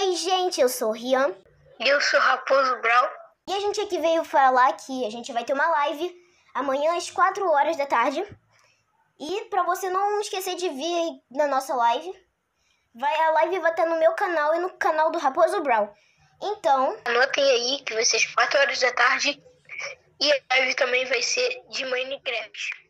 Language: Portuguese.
Oi, gente, eu sou o Rian. E eu sou o Raposo Brau. E a gente aqui veio falar que a gente vai ter uma live amanhã às 4 horas da tarde. E pra você não esquecer de vir na nossa live, vai, a live vai estar no meu canal e no canal do Raposo Brau. Então, Anotem aí que vai ser às 4 horas da tarde. E a live também vai ser de Minecraft.